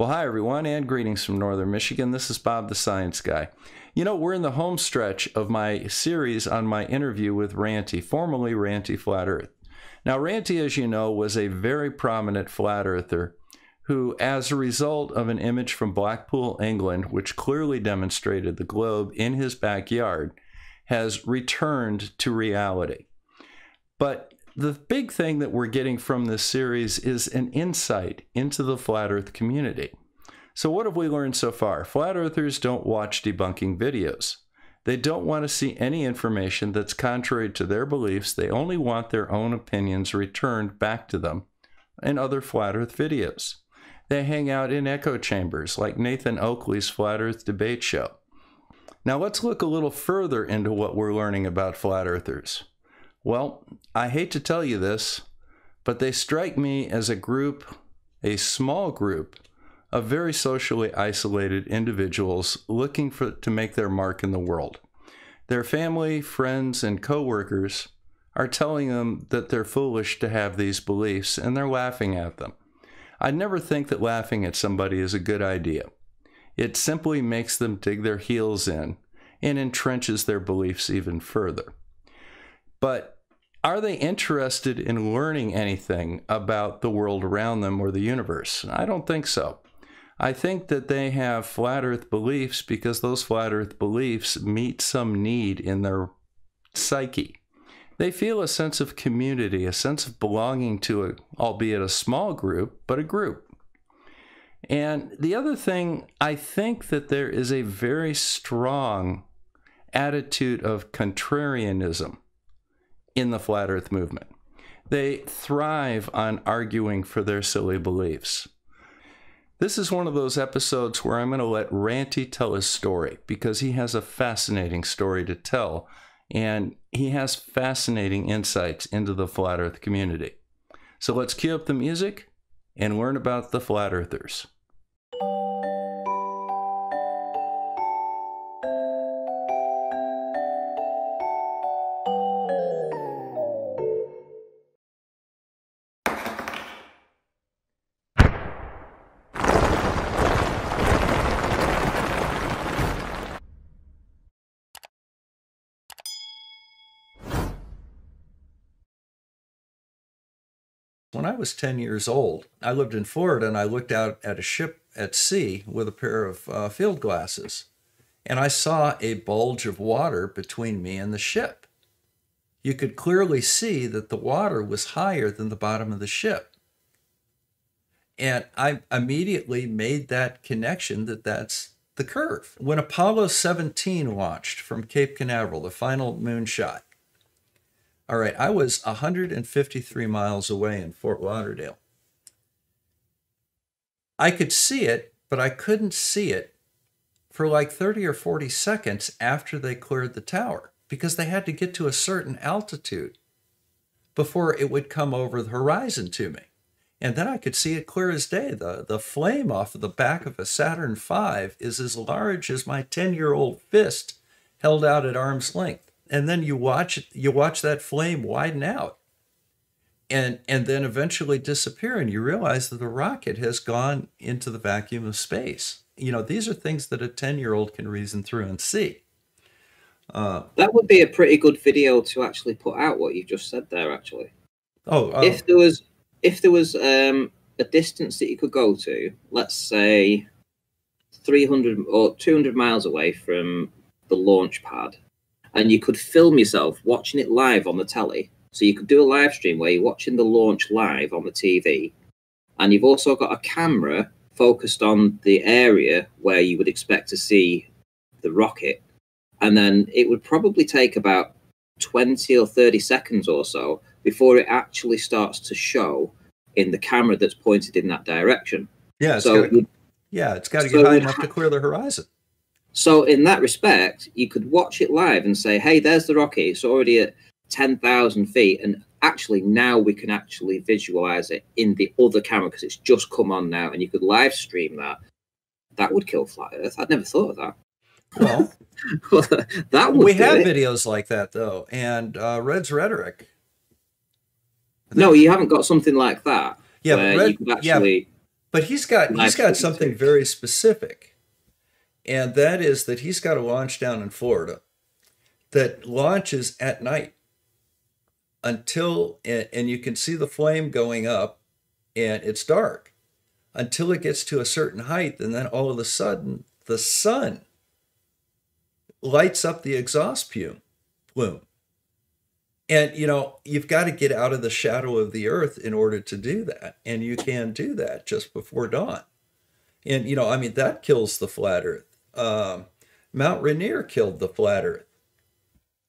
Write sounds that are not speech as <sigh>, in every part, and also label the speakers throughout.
Speaker 1: Well, hi, everyone, and greetings from Northern Michigan. This is Bob the Science Guy. You know, we're in the home stretch of my series on my interview with Ranty, formerly Ranty Flat Earth. Now, Ranty, as you know, was a very prominent flat earther who, as a result of an image from Blackpool, England, which clearly demonstrated the globe in his backyard, has returned to reality. But the big thing that we're getting from this series is an insight into the flat earth community. So, what have we learned so far? Flat earthers don't watch debunking videos. They don't want to see any information that's contrary to their beliefs. They only want their own opinions returned back to them in other flat earth videos. They hang out in echo chambers like Nathan Oakley's Flat Earth Debate Show. Now, let's look a little further into what we're learning about flat earthers. Well, I hate to tell you this, but they strike me as a group, a small group, of very socially isolated individuals looking for, to make their mark in the world. Their family, friends, and coworkers are telling them that they're foolish to have these beliefs and they're laughing at them. I never think that laughing at somebody is a good idea. It simply makes them dig their heels in and entrenches their beliefs even further. But are they interested in learning anything about the world around them or the universe? I don't think so. I think that they have flat earth beliefs because those flat earth beliefs meet some need in their psyche. They feel a sense of community, a sense of belonging to a, albeit a small group, but a group. And the other thing, I think that there is a very strong attitude of contrarianism in the flat earth movement. They thrive on arguing for their silly beliefs. This is one of those episodes where I'm going to let Ranty tell his story because he has a fascinating story to tell and he has fascinating insights into the flat earth community. So let's cue up the music and learn about the flat earthers. When I was 10 years old, I lived in Florida and I looked out at a ship at sea with a pair of uh, field glasses. And I saw a bulge of water between me and the ship. You could clearly see that the water was higher than the bottom of the ship. And I immediately made that connection that that's the curve. When Apollo 17 launched from Cape Canaveral, the final moonshot, all right, I was 153 miles away in Fort Lauderdale. I could see it, but I couldn't see it for like 30 or 40 seconds after they cleared the tower because they had to get to a certain altitude before it would come over the horizon to me. And then I could see it clear as day. The, the flame off of the back of a Saturn V is as large as my 10 year old fist held out at arm's length and then you watch you watch that flame widen out and and then eventually disappear and you realize that the rocket has gone into the vacuum of space. You know these are things that a 10 year old can reason through and see.
Speaker 2: Uh, that would be a pretty good video to actually put out what you just said there actually.
Speaker 1: Oh,
Speaker 2: oh. if there was if there was um, a distance that you could go to let's say 300 or 200 miles away from the launch pad and you could film yourself watching it live on the telly. So you could do a live stream where you're watching the launch live on the TV, and you've also got a camera focused on the area where you would expect to see the rocket. And then it would probably take about 20 or 30 seconds or so before it actually starts to show in the camera that's pointed in that direction.
Speaker 1: Yeah, so yeah, it's got to get high enough to clear the horizon.
Speaker 2: So in that respect, you could watch it live and say, "Hey, there's the rocket. It's already at ten thousand feet." And actually, now we can actually visualize it in the other camera because it's just come on now, and you could live stream that. That would kill flat Earth. I'd never thought of that.
Speaker 1: Well, <laughs>
Speaker 2: that would
Speaker 1: we have
Speaker 2: it.
Speaker 1: videos like that though, and uh, Red's rhetoric.
Speaker 2: No, you haven't got something like that.
Speaker 1: Yeah, but Red,
Speaker 2: actually...
Speaker 1: yeah, But he's got he's got something very specific, and that is that he's got a launch down in Florida that launches at night until and you can see the flame going up and it's dark until it gets to a certain height. And then all of a sudden the sun lights up the exhaust plume plume. And you know you've got to get out of the shadow of the earth in order to do that. And you can do that just before dawn. And you know i mean that kills the flat earth um, mount rainier killed the flat earth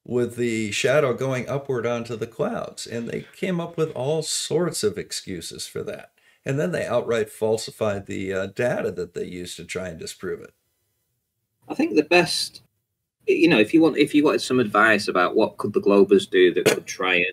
Speaker 1: with the shadow going upward onto the clouds. And they came up with all sorts of excuses for that. And then they outright falsified the uh, data that they used to try and disprove it.
Speaker 2: I think the best, you know, if you want, if you wanted some advice about what could the Globers do that could try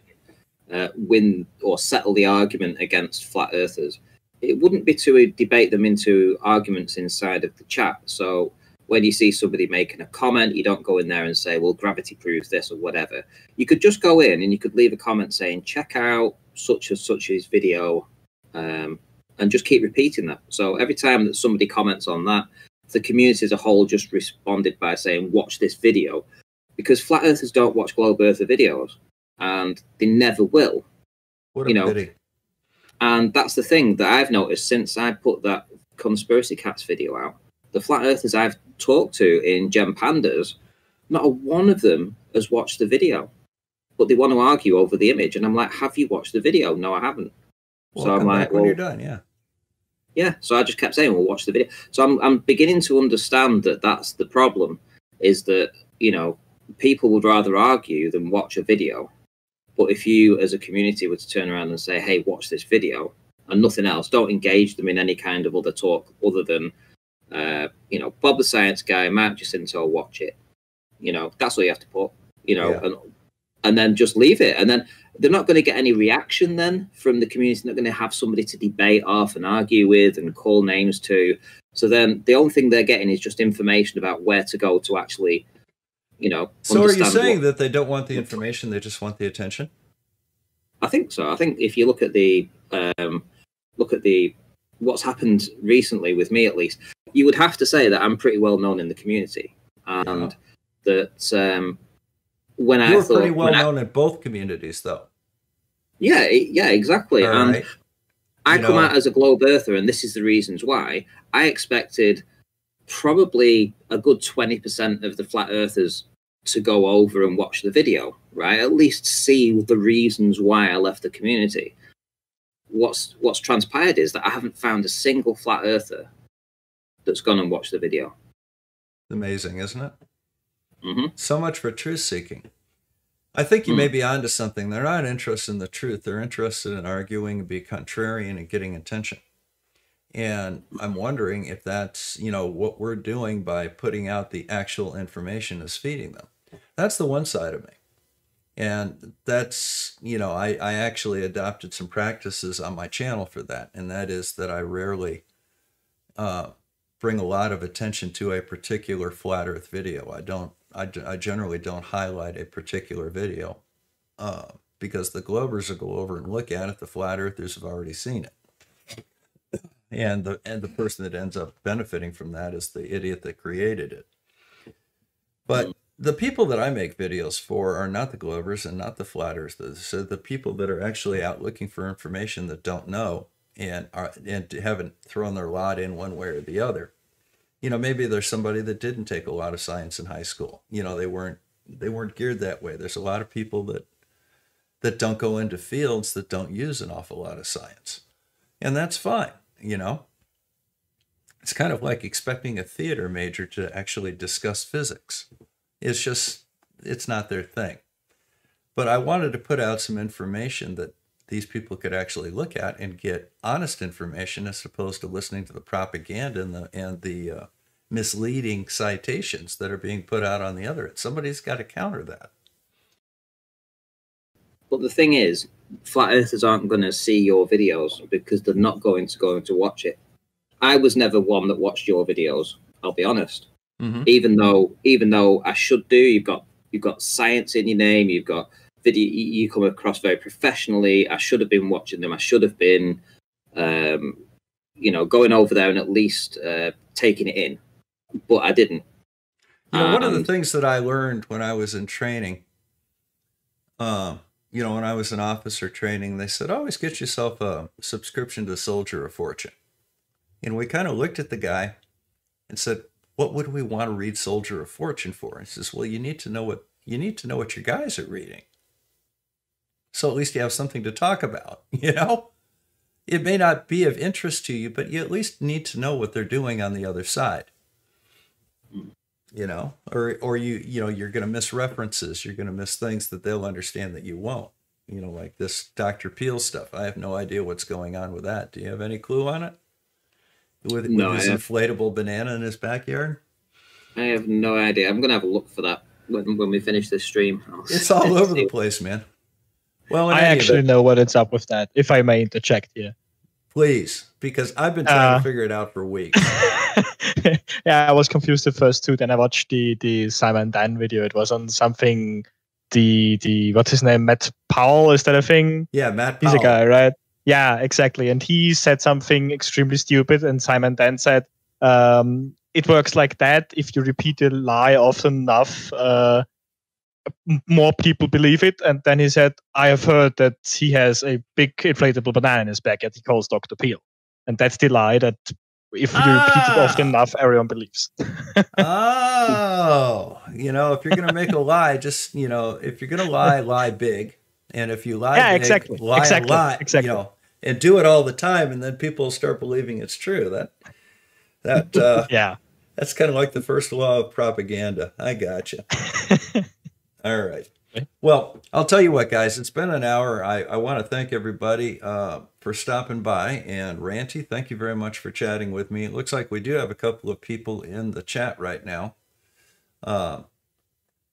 Speaker 2: and uh, win or settle the argument against flat earthers, it wouldn't be to debate them into arguments inside of the chat. So when you see somebody making a comment, you don't go in there and say, well, gravity proves this or whatever. You could just go in and you could leave a comment saying, check out such and such as video, um, and just keep repeating that. So every time that somebody comments on that, the community as a whole just responded by saying, watch this video, because flat earthers don't watch globe earther videos, and they never will.
Speaker 1: What a you know, pity.
Speaker 2: And that's the thing that I've noticed since I put that conspiracy cats video out. The flat earthers I've talked to in Gem Pandas, not a one of them has watched the video, but they want to argue over the image. And I'm like, have you watched the video? No, I haven't.
Speaker 1: Well, so I'm like, well, you're done, yeah.
Speaker 2: Yeah. So I just kept saying, well, watch the video. So I'm, I'm beginning to understand that that's the problem is that, you know, people would rather argue than watch a video. But if you, as a community, were to turn around and say, hey, watch this video and nothing else, don't engage them in any kind of other talk other than uh, you know, Bob the Science Guy, Mark Jacinto, watch it. You know, that's all you have to put. You know, yeah. and and then just leave it. And then they're not going to get any reaction then from the community. They're not going to have somebody to debate off and argue with and call names to. So then the only thing they're getting is just information about where to go to actually, you know.
Speaker 1: So are you saying what, that they don't want the information; they just want the attention?
Speaker 2: I think so. I think if you look at the um, look at the what's happened recently with me at least, you would have to say that I'm pretty well known in the community, and yeah. that um, when
Speaker 1: You're
Speaker 2: I thought
Speaker 1: pretty well known I, in both communities, though.
Speaker 2: Yeah, yeah, exactly. All and right. I you come know. out as a globe earther, and this is the reasons why. I expected probably a good twenty percent of the flat earthers to go over and watch the video, right? At least see the reasons why I left the community what's what's transpired is that I haven't found a single flat earther that's gone and watched the video.
Speaker 1: Amazing, isn't it?
Speaker 2: Mm-hmm.
Speaker 1: So much for truth seeking. I think you mm. may be onto something. They're not interested in the truth. They're interested in arguing and be contrarian and getting attention. And I'm wondering if that's, you know, what we're doing by putting out the actual information is feeding them. That's the one side of me and that's you know I, I actually adopted some practices on my channel for that. And that is that i rarely uh, bring a lot of attention to a particular flat earth video. I don't i, I generally don't highlight a particular video uh, because the globers will go over and look at it. The flat earthers have already seen it. And the and the person that ends up benefiting from that is the idiot that created it. But the people that I make videos for are not the Globers and not the Flatters. So the people that are actually out looking for information that don't know and are and haven't thrown their lot in one way or the other. You know, maybe there's somebody that didn't take a lot of science in high school. You know, they weren't they weren't geared that way. There's a lot of people that that don't go into fields that don't use an awful lot of science. And that's fine, you know. It's kind of like expecting a theater major to actually discuss physics it's just, it's not their thing. But I wanted to put out some information that these people could actually look at and get honest information as opposed to listening to the propaganda and the, and the uh, misleading citations that are being put out on the other end. Somebody's got to counter that.
Speaker 2: But the thing is, flat earthers aren't going to see your videos because they're not going to go to watch it. I was never one that watched your videos. I'll be honest. Mm-hmm. Even though, even though I should do, you've got you've got science in your name. You've got video. You come across very professionally. I should have been watching them. I should have been, um, you know, going over there and at least uh, taking it in. But I didn't.
Speaker 1: You know, one of the things that I learned when I was in training, um, you know, when I was in officer training, they said always get yourself a subscription to Soldier of Fortune. And we kind of looked at the guy and said, "What would we want to read Soldier of Fortune for?" He says, "Well, you need to know what you need to know what your guys are reading, so at least you have something to talk about. <laughs> You know, it may not be of interest to you, but you at least need to know what they're doing on the other side." you know or or you you know you're going to miss references you're going to miss things that they'll understand that you won't you know like this dr peel stuff i have no idea what's going on with that do you have any clue on it with, no, with his inflatable banana in his backyard
Speaker 2: i have no idea i'm going to have a look for that when, when we finish this stream
Speaker 1: I'll <laughs> it's all over the <laughs> place man
Speaker 3: well i actually know what it's up with that if i may interject here
Speaker 1: please because i've been trying uh, to figure it out for weeks <laughs>
Speaker 3: yeah, I was confused at first too. Then I watched the the SciManDan video. It was on something. The the what's his name? Matt Powell is that a thing?
Speaker 1: Yeah, Matt. Powell.
Speaker 3: He's a guy, right? Yeah, exactly. And he said something extremely stupid, and Simon then said, um, "It works like that. If you repeat a lie often enough, uh, more people believe it." And then he said, "I have heard that he has a big inflatable banana in his backyard. He calls Doctor Peel." And that's the lie that if you ah. repeat it often enough, everyone believes. <laughs>
Speaker 1: oh, you know, if you're going to make a lie, just you know, if you're going to lie, lie big, and if you lie,
Speaker 3: yeah,
Speaker 1: big,
Speaker 3: exactly,
Speaker 1: lie
Speaker 3: exactly,
Speaker 1: a lot,
Speaker 3: exactly.
Speaker 1: you know, and do it all the time, and then people start believing it's true. That that <laughs> uh,
Speaker 3: yeah,
Speaker 1: that's kind of like the first law of propaganda. I got you. <laughs> all right. Well, I'll tell you what, guys, it's been an hour. I, I want to thank everybody uh, for stopping by. And Ranty, thank you very much for chatting with me. It looks like we do have a couple of people in the chat right now. Uh,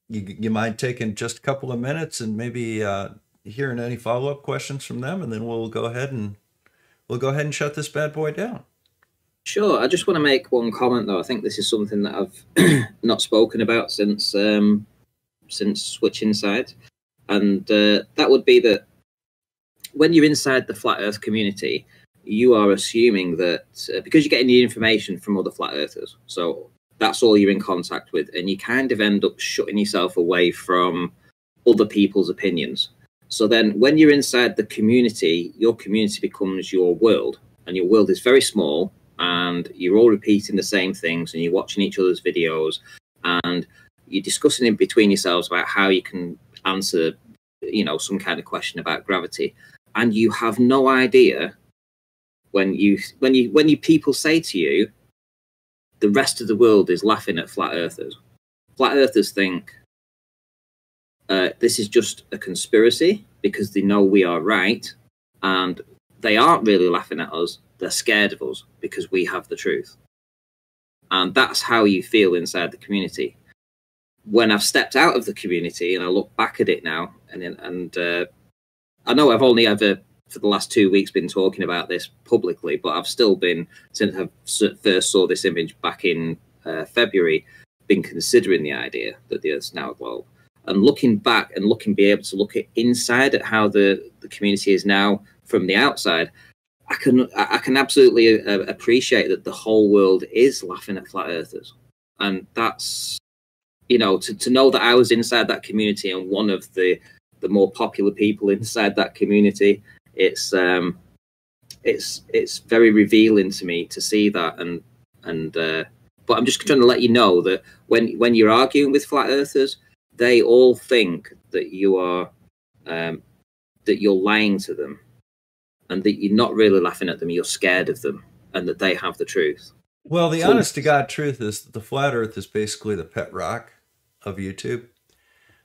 Speaker 1: you, you mind taking just a couple of minutes and maybe uh, hearing any follow up questions from them, and then we'll go ahead and we'll go ahead and shut this bad boy down.
Speaker 2: Sure. I just want to make one comment though. I think this is something that I've <clears throat> not spoken about since um, since switching sides, and uh, that would be that when you're inside the flat Earth community, you are assuming that uh, because you're getting the information from other flat earthers, so that's all you're in contact with, and you kind of end up shutting yourself away from other people's opinions. So then, when you're inside the community, your community becomes your world, and your world is very small, and you're all repeating the same things, and you're watching each other's videos, and you're discussing in between yourselves about how you can answer, you know, some kind of question about gravity, and you have no idea when you when you when you people say to you, the rest of the world is laughing at flat earthers. Flat earthers think uh, this is just a conspiracy because they know we are right, and they aren't really laughing at us. They're scared of us because we have the truth. And that's how you feel inside the community when I've stepped out of the community and I look back at it now, and and uh, I know I've only ever for the last two weeks been talking about this publicly, but I've still been since I first saw this image back in uh, February, been considering the idea that the Earth's now a globe. And looking back and looking, be able to look at inside at how the, the community is now from the outside, I can I can absolutely uh, appreciate that the whole world is laughing at flat earthers, and that's you know, to, to know that I was inside that community and one of the the more popular people inside that community, it's um, it's it's very revealing to me to see that. And and uh, but I'm just trying to let you know that when when you're arguing with flat earthers, they all think that you are um, that you're lying to them, and that you're not really laughing at them. You're scared of them, and that they have the truth.
Speaker 1: Well, the so, honest to God truth is that the flat Earth is basically the pet rock of YouTube.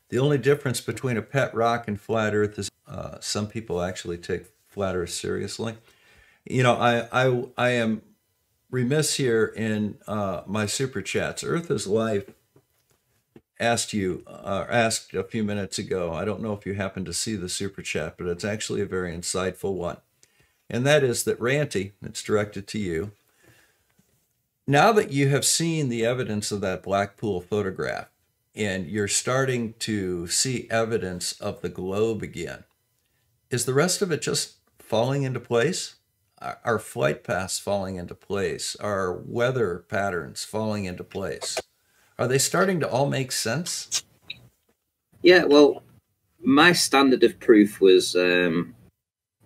Speaker 1: The only difference between a pet rock and flat Earth is uh, some people actually take flat Earth seriously. You know, I I I am remiss here in uh, my super chats. Earth is life asked you uh, asked a few minutes ago. I don't know if you happen to see the super chat, but it's actually a very insightful one, and that is that Ranty. It's directed to you. Now that you have seen the evidence of that Blackpool photograph, and you're starting to see evidence of the globe again. Is the rest of it just falling into place? our flight paths falling into place, our weather patterns falling into place? Are they starting to all make sense?
Speaker 2: Yeah, well, my standard of proof was um,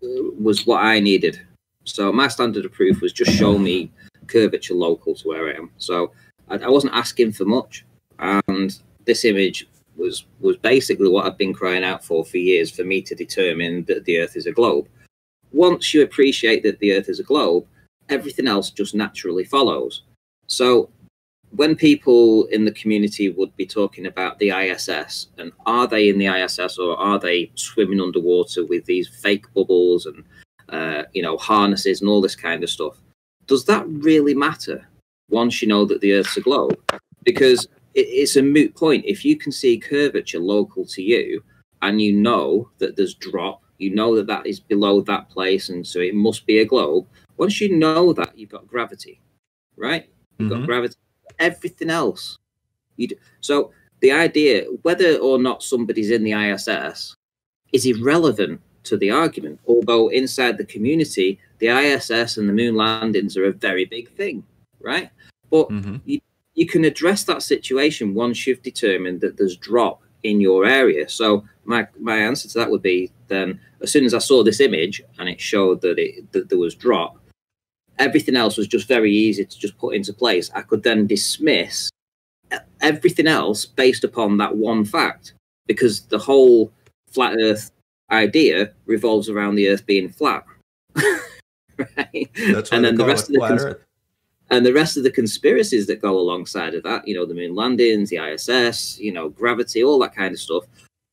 Speaker 2: was what I needed. So my standard of proof was just show me curvature local to where I am. So I, I wasn't asking for much, and this image was was basically what I've been crying out for for years for me to determine that the Earth is a globe. Once you appreciate that the Earth is a globe, everything else just naturally follows. So when people in the community would be talking about the ISS and are they in the ISS or are they swimming underwater with these fake bubbles and uh, you know harnesses and all this kind of stuff, does that really matter once you know that the Earth's a globe? Because it, it's a moot point. If you can see curvature local to you and you know that there's drop, you know that that is below that place, and so it must be a globe. Once you know that, you've got gravity, right? You've mm-hmm. got gravity. Everything else, you do. so the idea whether or not somebody's in the ISS is irrelevant to the argument. Although inside the community, the ISS and the moon landings are a very big thing, right? But mm-hmm. you, you can address that situation once you've determined that there's drop in your area. So my my answer to that would be then as soon as I saw this image and it showed that it that there was drop, everything else was just very easy to just put into place. I could then dismiss everything else based upon that one fact because the whole flat earth idea revolves around the earth being flat. <laughs>
Speaker 1: right? and then the rest of the cons-
Speaker 2: and the rest of the conspiracies that go alongside of that, you know, the moon landings, the ISS, you know, gravity, all that kind of stuff,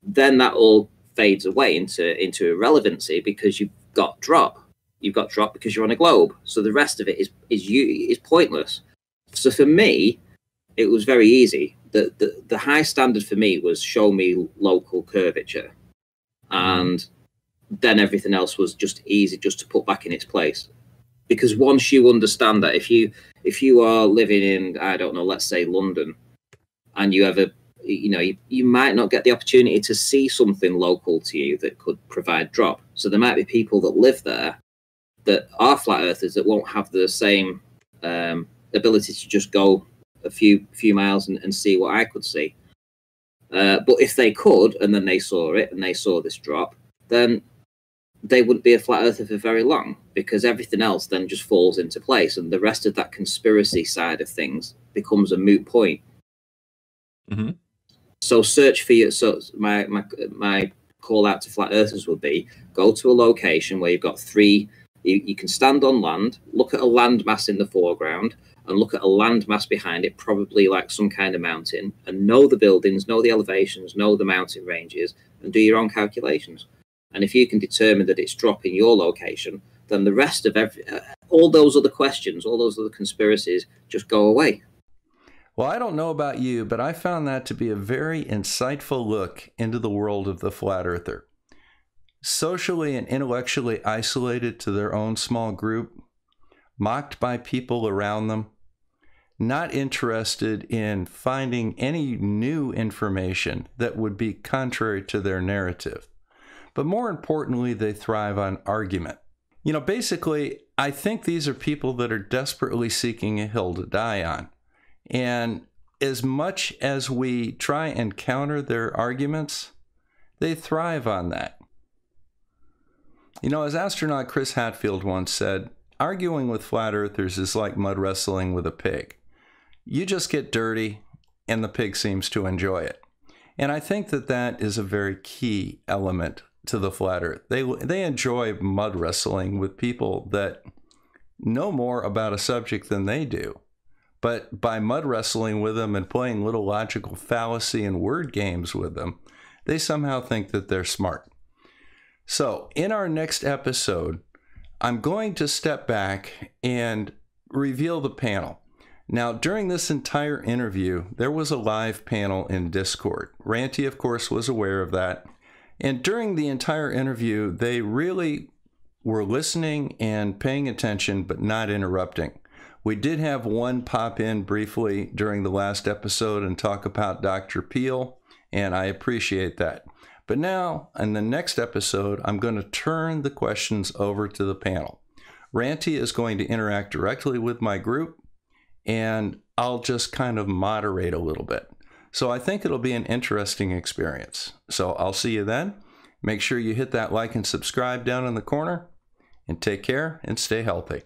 Speaker 2: then that all fades away into into irrelevancy because you've got drop. You've got drop because you're on a globe. So the rest of it is is you is pointless. So for me, it was very easy. The, the the high standard for me was show me local curvature, and then everything else was just easy just to put back in its place because once you understand that if you if you are living in i don't know let's say london and you ever you know you, you might not get the opportunity to see something local to you that could provide drop so there might be people that live there that are flat earthers that won't have the same um, ability to just go a few few miles and, and see what i could see uh, but if they could and then they saw it and they saw this drop then they wouldn't be a flat earther for very long because everything else then just falls into place and the rest of that conspiracy side of things becomes a moot point. Mm-hmm. So search for your so my my my call out to flat earthers would be go to a location where you've got three you, you can stand on land, look at a landmass in the foreground, and look at a landmass behind it, probably like some kind of mountain, and know the buildings, know the elevations, know the mountain ranges, and do your own calculations. And if you can determine that it's dropping your location, then the rest of every, uh, all those other questions, all those other conspiracies just go away.
Speaker 1: Well, I don't know about you, but I found that to be a very insightful look into the world of the flat earther. Socially and intellectually isolated to their own small group, mocked by people around them, not interested in finding any new information that would be contrary to their narrative. But more importantly, they thrive on argument. You know, basically, I think these are people that are desperately seeking a hill to die on. And as much as we try and counter their arguments, they thrive on that. You know, as astronaut Chris Hadfield once said, arguing with flat earthers is like mud wrestling with a pig. You just get dirty, and the pig seems to enjoy it. And I think that that is a very key element to the flat earth. They they enjoy mud wrestling with people that know more about a subject than they do. But by mud wrestling with them and playing little logical fallacy and word games with them, they somehow think that they're smart. So, in our next episode, I'm going to step back and reveal the panel. Now, during this entire interview, there was a live panel in Discord. Ranty, of course, was aware of that. And during the entire interview, they really were listening and paying attention, but not interrupting. We did have one pop in briefly during the last episode and talk about Dr. Peel, and I appreciate that. But now, in the next episode, I'm going to turn the questions over to the panel.
Speaker 4: Ranty is going to interact directly with my group, and I'll just kind of moderate a little bit. So I think it'll be an interesting experience. So I'll see you then. Make sure you hit that like and subscribe down in the corner, and take care and stay healthy.